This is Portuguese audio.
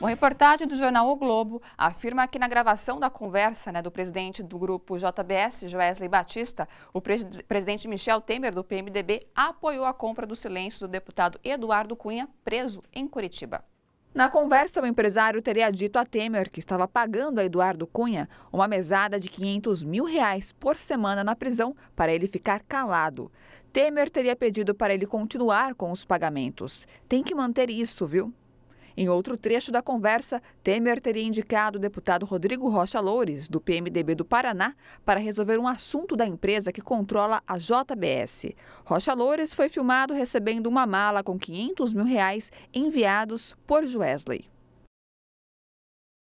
Uma reportagem do jornal O Globo afirma que na gravação da conversa né, do presidente do grupo JBS, Joesley Batista, o pres presidente Michel Temer, do PMDB, apoiou a compra do silêncio do deputado Eduardo Cunha, preso em Curitiba. Na conversa, o empresário teria dito a Temer que estava pagando a Eduardo Cunha uma mesada de 500 mil reais por semana na prisão para ele ficar calado. Temer teria pedido para ele continuar com os pagamentos. Tem que manter isso, viu? Em outro trecho da conversa, Temer teria indicado o deputado Rodrigo Rocha Loures, do PMDB do Paraná, para resolver um assunto da empresa que controla a JBS. Rocha Loures foi filmado recebendo uma mala com 500 mil reais enviados por Joesley.